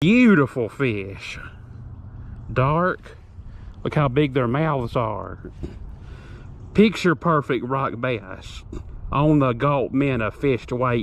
Beautiful fish. Dark. Look how big their mouths are. Picture perfect rock bass on the Gulf men of fish to weight